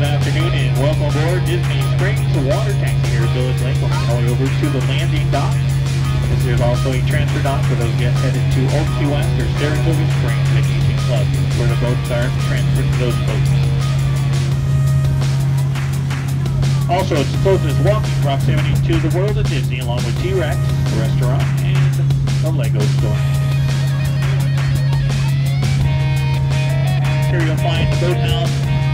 good afternoon and welcome aboard Disney Springs Water Taxi here at Village Lake. We're going over to the landing dock. This is also a transfer dock for those guests headed to Old Key West or Saratoga Springs at Club, where the boats are transferred to those boats. Also, it's the closest walking proximity to the world of Disney, along with T-Rex, the restaurant, and the Lego store. Here you'll find the boathouse,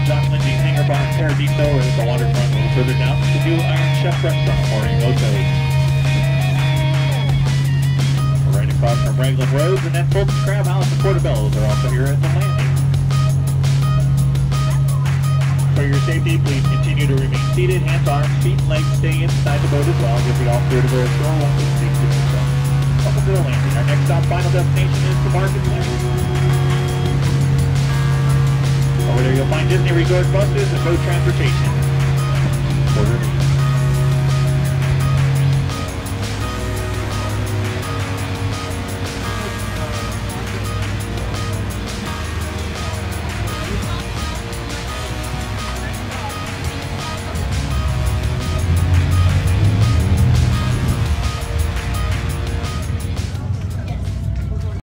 Jock Lindsey's Hangar Bar and Paradiso, or the waterfront a little further down, the new Iron Chef restaurant, Morning Hotels. Right across from Raglan Roads, and then Fulton's Crab House and Portobello's are also here at the landing. For your safety, please continue to remain seated, hands, arms, feet, and legs stay inside the boat as well. Give the all clear to go ashore once it's safe to so. Welcome to the landing. Our next stop final destination is the Marketplace. Over Disney Resort buses and boat transportation.